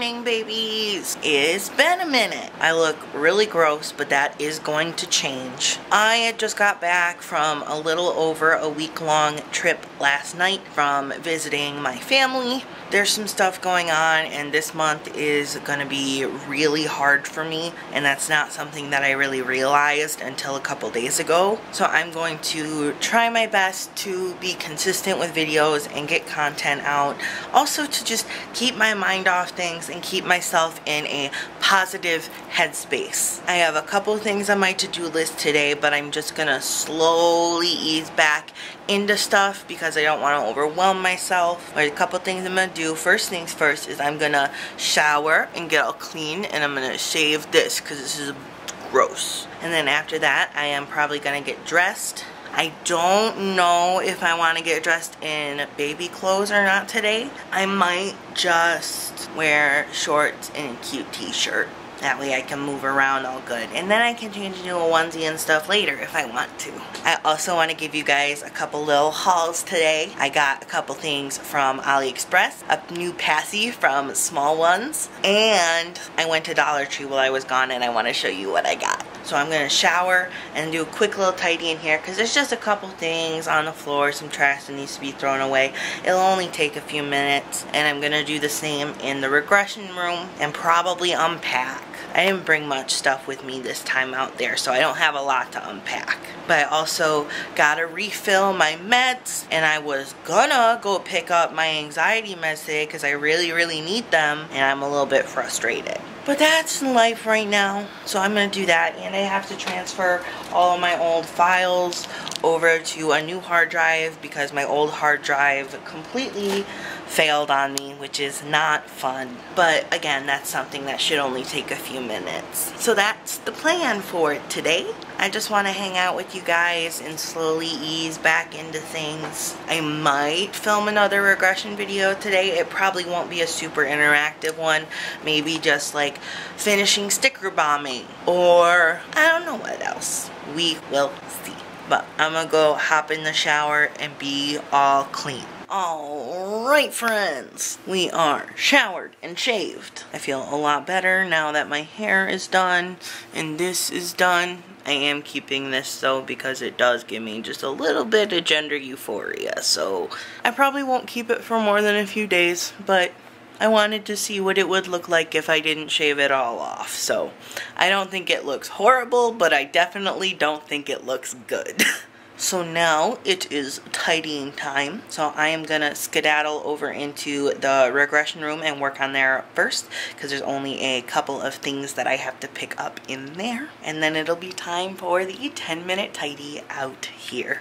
morning, babies. It's been a minute. I look really gross, but that is going to change. I had just got back from a little over a week long trip last night from visiting my family. There's some stuff going on and this month is gonna be really hard for me and that's not something that I really realized until a couple days ago. So I'm going to try my best to be consistent with videos and get content out. Also to just keep my mind off things and keep myself in a positive headspace. I have a couple things on my to-do list today but I'm just gonna slowly ease back into stuff because I don't want to overwhelm myself. But a couple things I'm going to do. First things first is I'm going to shower and get all clean and I'm going to shave this because this is gross. And then after that I am probably going to get dressed. I don't know if I want to get dressed in baby clothes or not today. I might just wear shorts and a cute t-shirt. That way I can move around all good. And then I can change into a onesie and stuff later if I want to. I also want to give you guys a couple little hauls today. I got a couple things from AliExpress, a new passy from Smolones, and I went to Dollar Tree while I was gone and I want to show you what I got. So I'm going to shower and do a quick little tidy in here because there's just a couple things on the floor, some trash that needs to be thrown away. It'll only take a few minutes and I'm going to do the same in the regression room and probably unpack. I didn't bring much stuff with me this time out there, so I don't have a lot to unpack. But I also got to refill my meds, and I was gonna go pick up my anxiety meds today because I really, really need them, and I'm a little bit frustrated. But that's life right now, so I'm gonna do that, and I have to transfer all of my old files over to a new hard drive because my old hard drive completely failed on me, which is not fun. But again, that's something that should only take a few minutes. So that's the plan for today. I just want to hang out with you guys and slowly ease back into things. I might film another regression video today. It probably won't be a super interactive one. Maybe just like finishing sticker bombing or I don't know what else. We will see. But I'm gonna go hop in the shower and be all clean. Alright friends, we are showered and shaved. I feel a lot better now that my hair is done and this is done. I am keeping this though because it does give me just a little bit of gender euphoria. So I probably won't keep it for more than a few days, but I wanted to see what it would look like if I didn't shave it all off. So I don't think it looks horrible, but I definitely don't think it looks good. So now it is tidying time. So I am going to skedaddle over into the regression room and work on there first because there's only a couple of things that I have to pick up in there. And then it'll be time for the 10 minute tidy out here.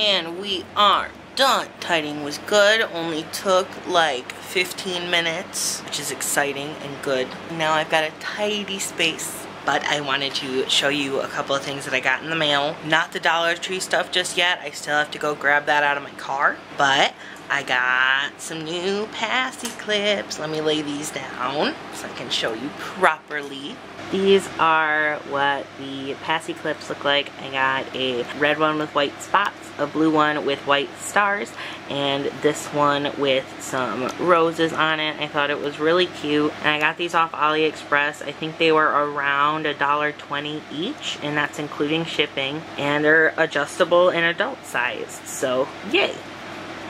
And we are done. Tidying was good, only took like 15 minutes, which is exciting and good. Now I've got a tidy space but I wanted to show you a couple of things that I got in the mail. Not the Dollar Tree stuff just yet. I still have to go grab that out of my car. But I got some new passy clips. Let me lay these down so I can show you properly. These are what the passy clips look like. I got a red one with white spots, a blue one with white stars, and this one with some roses on it. I thought it was really cute. And I got these off AliExpress. I think they were around a dollar twenty each, and that's including shipping. And they're adjustable and adult size, so yay.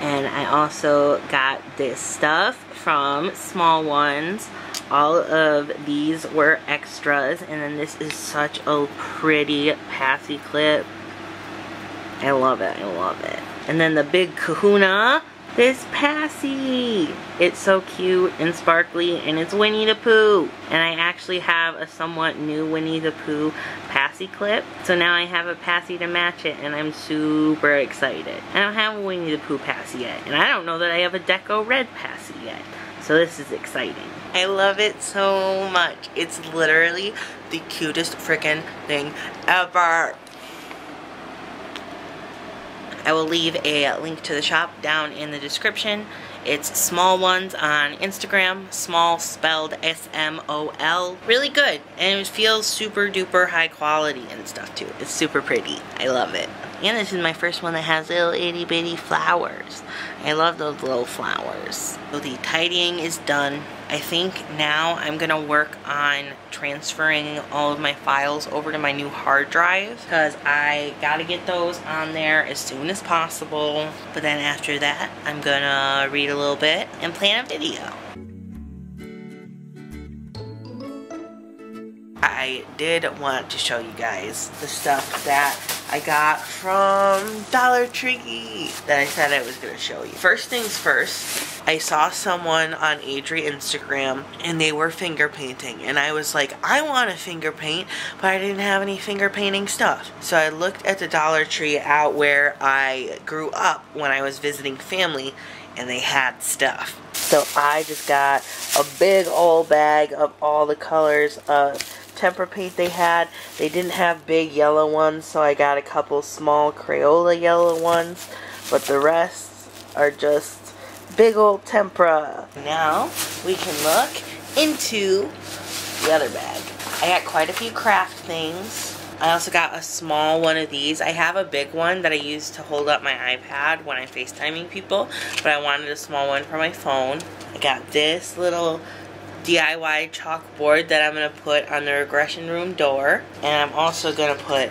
And I also got this stuff from Smolones all of these were extras and then this is such a pretty passy clip I love it I love it and then the big kahuna this passy it's so cute and sparkly and it's Winnie the Pooh and I actually have a somewhat new Winnie the Pooh passy clip. So now I have a Passy to match it and I'm super excited. I don't have a Winnie the Pooh Passy yet. And I don't know that I have a Deco Red Passy yet. So this is exciting. I love it so much. It's literally the cutest freaking thing ever. I will leave a link to the shop down in the description. It's smolones on Instagram, small spelled S-M-O-L. Really good, and it feels super duper high quality and stuff too. It's super pretty. I love it. And this is my first one that has little itty bitty flowers. I love those little flowers. So the tidying is done. I think now I'm gonna work on transferring all of my files over to my new hard drive because I gotta get those on there as soon as possible. But then after that, I'm gonna read a little bit and plan a video. I did want to show you guys the stuff that I got from Dollar Tree that I said I was going to show you. First things first, I saw someone on agere Instagram and they were finger painting and I was like, I want to finger paint, but I didn't have any finger painting stuff. So I looked at the Dollar Tree out where I grew up when I was visiting family and they had stuff. So I just got a big old bag of all the colors of tempera paint they had. They didn't have big yellow ones, so I got a couple small Crayola yellow ones. But the rest are just big old tempera. Now we can look into the other bag. I got quite a few craft things. I also got a small one of these. I have a big one that I use to hold up my iPad when I'm FaceTiming people, but I wanted a small one for my phone. I got this little DIY chalkboard that I'm going to put on the regression room door. And I'm also going to put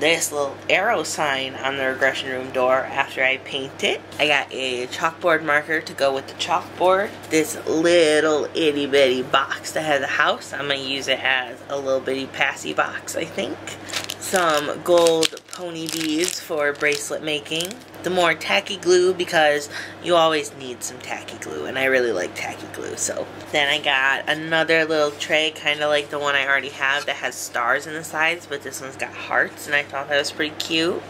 this little arrow sign on the regression room door after I paint it. I got a chalkboard marker to go with the chalkboard. This little itty bitty box that has a house, I'm to use it as a little bitty passy box, I think. Some gold pony beads for bracelet making. The more tacky glue because you always need some tacky glue and I really like tacky glue. So then I got another little tray kind of like the one I already have that has stars in the sides but this one's got hearts and I thought that was pretty cute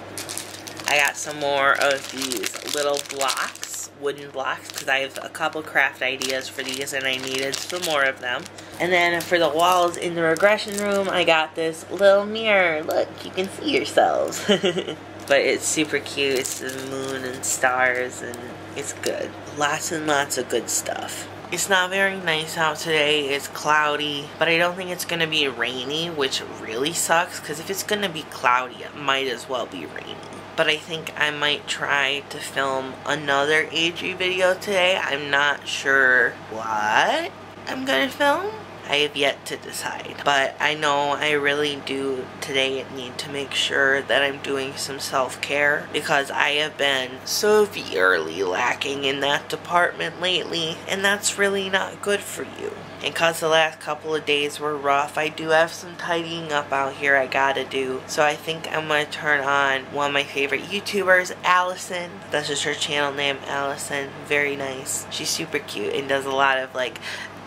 I got some more of these little blocks wooden blocks because I have a couple craft ideas for these and I needed some more of them and then for the walls in the regression room I got this little mirror look you can see yourselves but it's super cute. It's the moon and stars, and it's good. Lots and lots of good stuff. It's not very nice out today. It's cloudy, but I don't think it's going to be rainy, which really sucks because if it's going to be cloudy, it might as well be rainy. But I think I might try to film another AG video today. I'm not sure what I'm to film. I have yet to decide. But I know I really do today need to make sure that I'm doing some self-care because I have been severely lacking in that department lately and that's really not good for you. And cause the last couple of days were rough, I do have some tidying up out here I gotta do. So I think I'm gonna turn on one of my favorite YouTubers, Allison. That's just her channel name, Allison. Very nice. She's super cute and does a lot of like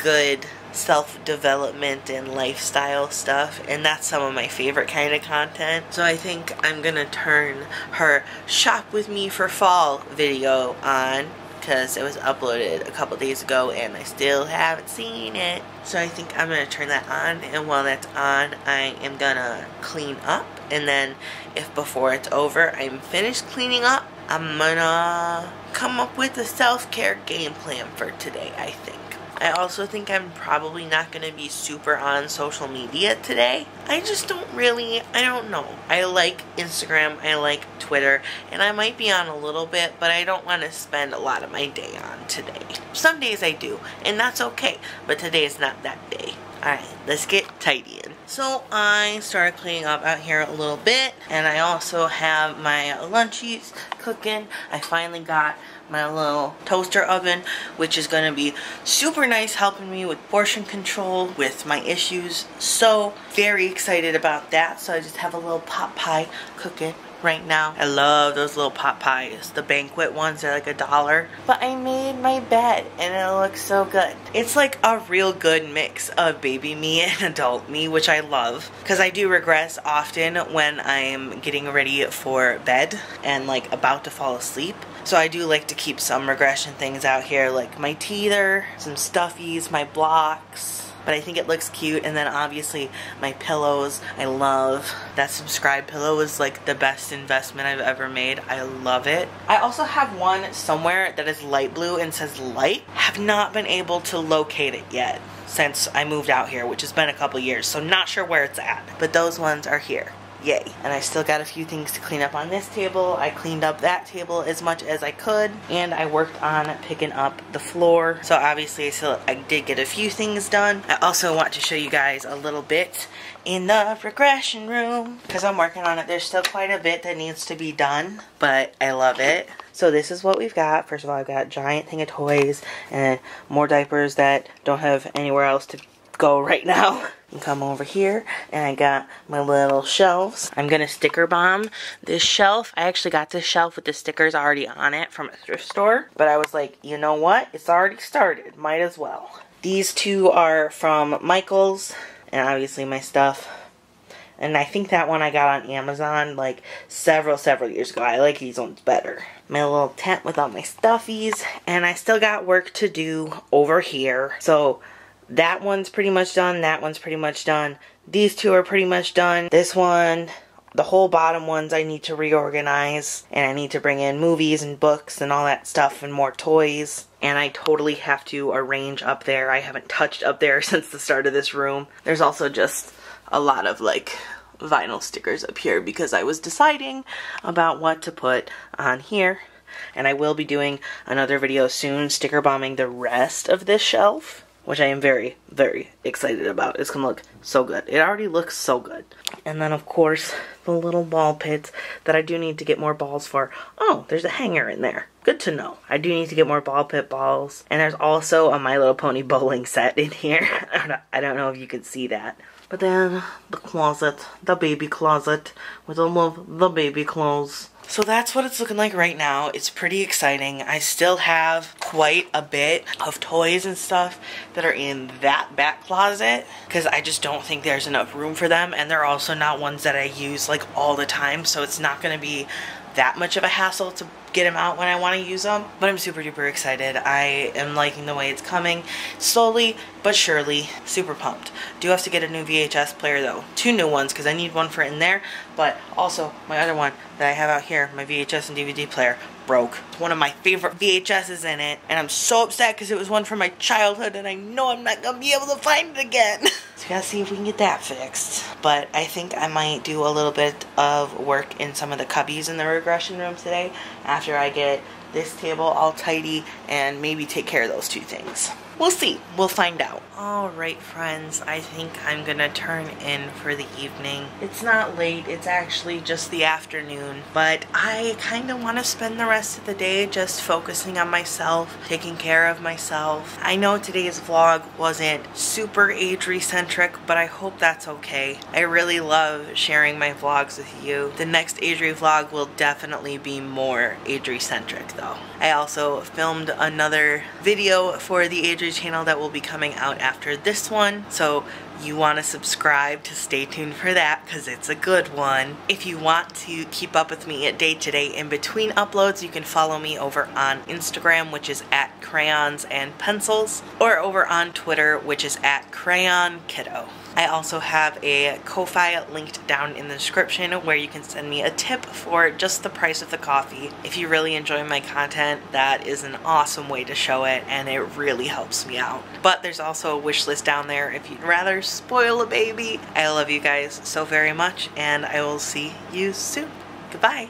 good self-development and lifestyle stuff and that's some of my favorite kind of content. So I think I'm gonna turn her shop with me for fall video on because it was uploaded a couple days ago and I still haven't seen it. So I think I'm gonna turn that on and while that's on I am gonna clean up and then if before it's over I'm finished cleaning up I'm gonna come up with a self-care game plan for today I think I also think I'm probably not going to be super on social media today. I just don't really, I don't know. I like Instagram, I like Twitter, and I might be on a little bit, but I don't want to spend a lot of my day on today. Some days I do, and that's okay, but today is not that day. Alright, let's get tidying. So I started cleaning up out here a little bit, and I also have my lunchies cooking. I finally got my little toaster oven, which is going to be super nice helping me with portion control with my issues. So very excited about that. So I just have a little pot pie cooking right now. I love those little pot pies. The banquet ones they're like a dollar. But I made my bed and it looks so good. It's like a real good mix of baby me and adult me, which I love. Because I do regress often when I'm getting ready for bed and like about to fall asleep. So I do like to keep some regression things out here like my teether, some stuffies, my blocks, but I think it looks cute. And then obviously my pillows, I love. That subscribe pillow is like the best investment I've ever made. I love it. I also have one somewhere that is light blue and says light. Have not been able to locate it yet since I moved out here, which has been a couple years, so not sure where it's at. But those ones are here yay. And I still got a few things to clean up on this table. I cleaned up that table as much as I could, and I worked on picking up the floor. So obviously, I still I did get a few things done. I also want to show you guys a little bit in the regression room because I'm working on it. There's still quite a bit that needs to be done, but I love it. So this is what we've got. First of all, I've got giant thing of toys and more diapers that don't have anywhere else to go right now. Come over here and I got my little shelves. I'm gonna sticker bomb this shelf. I actually got this shelf with the stickers already on it from a thrift store. But I was like, you know what? It's already started. Might as well. These two are from Michaels and obviously my stuff. And I think that one I got on Amazon like several, several years ago. I like these ones better. My little tent with all my stuffies. And I still got work to do over here. So that one's pretty much done. That one's pretty much done. These two are pretty much done. This one, the whole bottom ones I need to reorganize. And I need to bring in movies and books and all that stuff and more toys. And I totally have to arrange up there. I haven't touched up there since the start of this room. There's also just a lot of like vinyl stickers up here because I was deciding about what to put on here. And I will be doing another video soon sticker bombing the rest of this shelf which I am very, very excited about. It's gonna look so good. It already looks so good. And then, of course, the little ball pits that I do need to get more balls for. Oh, there's a hanger in there. Good to know. I do need to get more ball pit balls. And there's also a My Little Pony bowling set in here. I don't know if you can see that. But then the closet, the baby closet with all of the baby clothes. So that's what it's looking like right now. It's pretty exciting. I still have quite a bit of toys and stuff that are in that back closet because I just don't think there's enough room for them and they're also not ones that I use like all the time so it's not going to be that much of a hassle to get them out when I want to use them. But I'm super duper excited. I am liking the way it's coming. Slowly but surely. Super pumped. Do have to get a new VHS player though. Two new ones because I need one for in there. But also my other one that I have out here, my VHS and DVD player, broke. One of my favorite VHSs in it. And I'm so upset because it was one from my childhood and I know I'm not to be able to find it again. so gotta see if we can get that fixed. But I think I might do a little bit of work in some of the cubbies in the regression room today after I get this table all tidy and maybe take care of those two things. We'll see. We'll find out. Alright friends, I think I'm gonna turn in for the evening. It's not late, it's actually just the afternoon, but I kinda wanna spend the rest of the day just focusing on myself, taking care of myself. I know today's vlog wasn't super agere-centric, but I hope that's okay. I really love sharing my vlogs with you. The next agere vlog will definitely be more agere-centric though. I also filmed another video for the agere channel that will be coming out after this one. So you want to subscribe to stay tuned for that because it's a good one. If you want to keep up with me at day to day in between uploads, you can follow me over on Instagram, which is at crayons and pencils, or over on Twitter, which is at crayon kiddo. I also have a Ko-Fi linked down in the description where you can send me a tip for just the price of the coffee. If you really enjoy my content, that is an awesome way to show it and it really helps me out. But there's also a wish list down there if you'd rather spoil a baby. I love you guys so very much and I will see you soon. Goodbye.